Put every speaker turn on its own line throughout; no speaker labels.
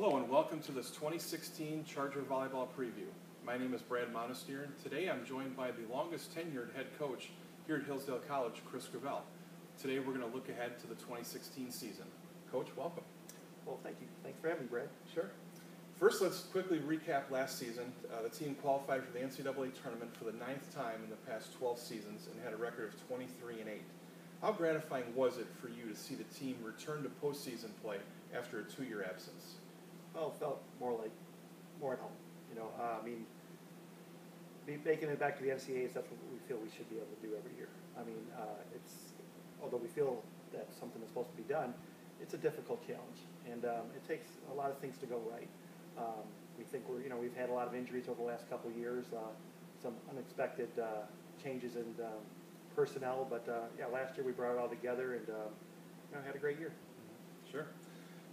Hello and welcome to this 2016 Charger Volleyball Preview. My name is Brad Monestier and today I'm joined by the longest tenured head coach here at Hillsdale College, Chris Gravel. Today we're going to look ahead to the 2016 season. Coach, welcome.
Well, thank you. Thanks for having me, Brad.
Sure. First, let's quickly recap last season. Uh, the team qualified for the NCAA tournament for the ninth time in the past 12 seasons and had a record of 23 and 8. How gratifying was it for you to see the team return to postseason play after a two-year absence?
Well, felt more like more at home. You know, uh, I mean, making it back to the NCAAs, that's what we feel we should be able to do every year. I mean, uh, it's although we feel that something is supposed to be done, it's a difficult challenge, and um, it takes a lot of things to go right. Um, we think we're, you know, we've had a lot of injuries over the last couple of years, uh, some unexpected uh, changes in um, personnel, but uh, yeah, last year we brought it all together and you know, had a great year.
Sure.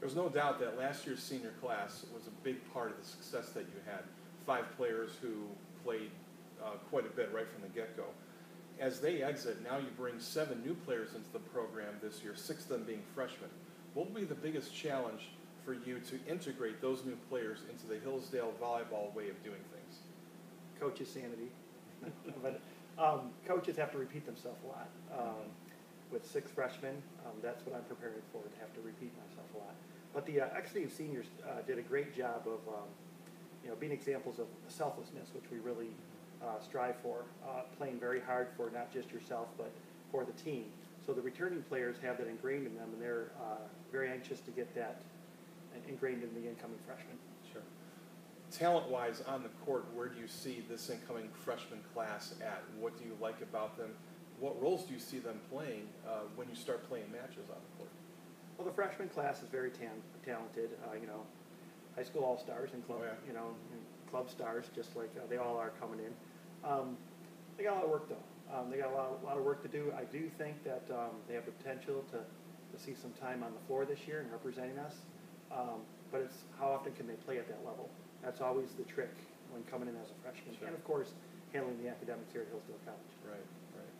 There's no doubt that last year's senior class was a big part of the success that you had. Five players who played uh, quite a bit right from the get-go. As they exit, now you bring seven new players into the program this year, six of them being freshmen. What will be the biggest challenge for you to integrate those new players into the Hillsdale volleyball way of doing things?
Coach's sanity. but um, coaches have to repeat themselves a lot. Um, with six freshmen, um, that's what I'm preparing for, to have to repeat myself a lot. But the uh, exiting seniors uh, did a great job of, um, you know, being examples of selflessness, which we really uh, strive for, uh, playing very hard for not just yourself, but for the team. So the returning players have that ingrained in them, and they're uh, very anxious to get that ingrained in the incoming freshmen.
Sure. Talent-wise on the court, where do you see this incoming freshman class at? What do you like about them? What roles do you see them playing uh, when you start playing matches on the court?
Well, the freshman class is very tan- talented. Uh, you know, high school all stars and club, oh, yeah. you know, club stars, just like uh, they all are coming in. Um, they got a lot of work though. Um, they got a lot, a lot of work to do. I do think that um, they have the potential to, to see some time on the floor this year and representing us. Um, but it's how often can they play at that level? That's always the trick when coming in as a freshman. Sure. And of course, handling the academics here at Hillsdale College.
Right, right.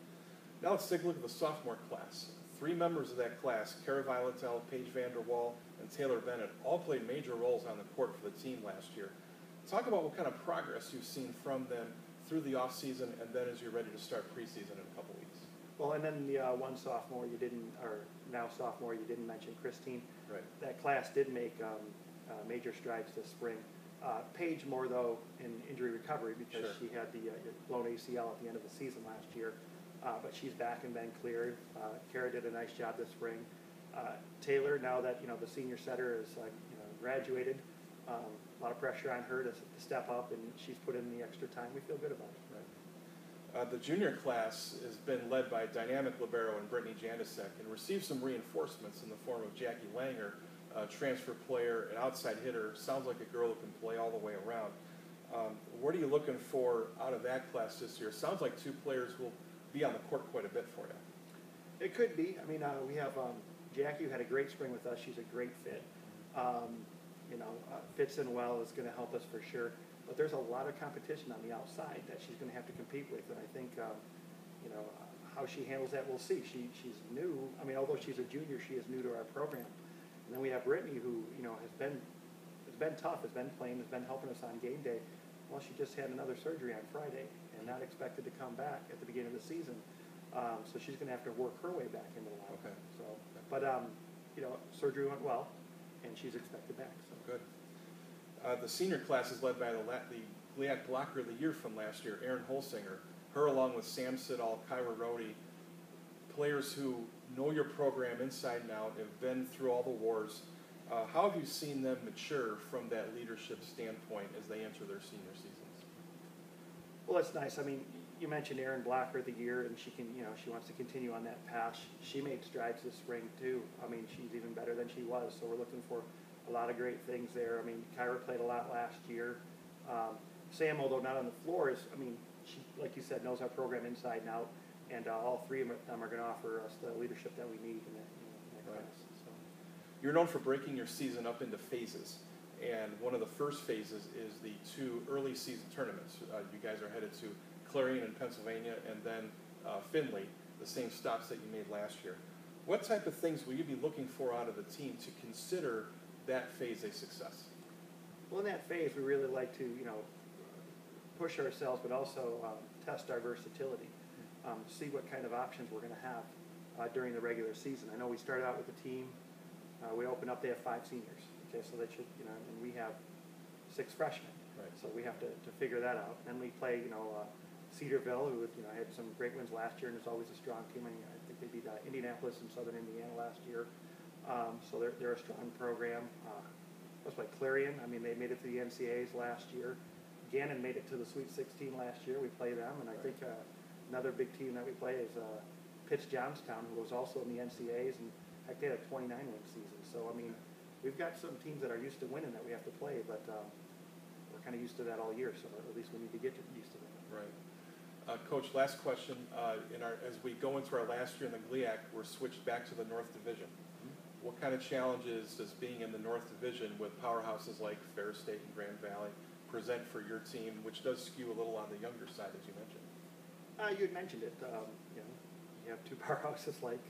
Now let's take a look at the sophomore class. Three members of that class, Kara Violetel, Paige Vanderwall, and Taylor Bennett, all played major roles on the court for the team last year. Talk about what kind of progress you've seen from them through the offseason and then as you're ready to start preseason in a couple weeks.
Well, and then the uh, one sophomore you didn't, or now sophomore you didn't mention, Christine.
Right.
That class did make um, uh, major strides this spring. Uh, Paige more though in injury recovery because
sure.
she had the uh, blown ACL at the end of the season last year, uh, but she's back and been cleared. Uh, Kara did a nice job this spring. Uh, Taylor, now that you know the senior setter is you know graduated, um, a lot of pressure on her to, to, step up, and she's put in the extra time. We feel good about it.
Uh, the junior class has been led by dynamic libero and Brittany Jandasek and received some reinforcements in the form of Jackie Langer, a transfer player, an outside hitter. Sounds like a girl who can play all the way around. Um, what are you looking for out of that class this year? Sounds like two players will be on the court quite a bit for you.
It could be. I mean, uh, we have um, Jackie who had a great spring with us. She's a great fit. Um, you know, uh, fits in well is going to help us for sure. But there's a lot of competition on the outside that she's going to have to compete with, and I think, um, you know, how she handles that, we'll see. She she's new. I mean, although she's a junior, she is new to our program. And then we have Brittany, who you know has been has been tough, has been playing, has been helping us on game day. Well, she just had another surgery on Friday and not expected to come back at the beginning of the season. Um, so she's going to have to work her way back into the line.
Okay.
So, but um, you know, surgery went well, and she's expected back. So
good. Uh, the senior class is led by the, the GLIAC Blocker of the Year from last year, Erin Holsinger. Her, along with Sam Siddall, Kyra Rody, players who know your program inside and out, have been through all the wars. Uh, how have you seen them mature from that leadership standpoint as they enter their senior seasons?
Well, that's nice. I mean, you mentioned Erin Blocker the year, and she can, you know, she wants to continue on that path. She made strides this spring too. I mean, she's even better than she was. So we're looking for a lot of great things there. I mean, Kyra played a lot last year. Um, Sam, although not on the floor, is, I mean, she, like you said, knows our program inside and out, and uh, all three of them are going to offer us the leadership that we need in that, you know, in that right. class.
You're known for breaking your season up into phases, and one of the first phases is the two early season tournaments. Uh, you guys are headed to Clarion in Pennsylvania, and then uh, Findlay, the same stops that you made last year. What type of things will you be looking for out of the team to consider that phase a success?
Well, in that phase, we really like to, you know, push ourselves, but also um, test our versatility. Um, see what kind of options we're going to have uh, during the regular season. I know we started out with a team. Uh, we opened up. They have five seniors. Okay, so they should, you know, and we have six freshmen.
Right.
So we have to, to figure that out. Then we play, you know, uh, Cedarville, who you know had some great wins last year, and is always a strong team. I, mean, I think they beat uh, Indianapolis and Southern Indiana last year. Um, so they're, they're a strong program. Uh, let's play Clarion. I mean, they made it to the NCAAs last year. Gannon made it to the Sweet 16 last year. We play them, and I think uh, another big team that we play is uh, Pitts Johnstown, who was also in the NCAAs, and heck, they had a 29 win season. So I mean, we've got some teams that are used to winning that we have to play, but um, we're kind of used to that all year. So at least we need to get used to that.
Right. Uh, Coach, last question. Uh, in our, as we go into our last year in the GLIAC, we're switched back to the North Division. What kind of challenges does being in the North Division with powerhouses like Ferris State and Grand Valley present for your team, which does skew a little on the younger side, as you mentioned?
Uh, you had mentioned it. Um, you know, you have two powerhouses like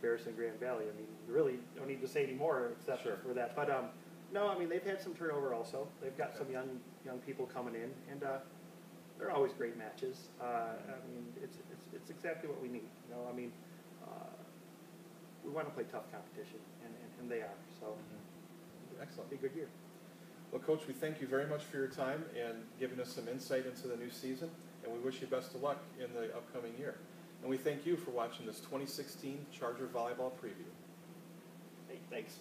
Ferris and Grand Valley. I mean, you really don't need to say any more except
Sure.
for that. But um, no, I mean they've had some turnover also. They've got
Okay.
some young young people coming in, and uh, they're always great matches. Uh, I mean, it's, it's it's exactly what we need. You know, I mean, uh, we want to play tough competition, and, and, and they are. So
Excellent.
it'll be a good year.
Well, Coach, we thank you very much for your time and giving us some insight into the new season, and we wish you best of luck in the upcoming year. And we thank you for watching this 2016 Charger Volleyball Preview.
Hey, thanks.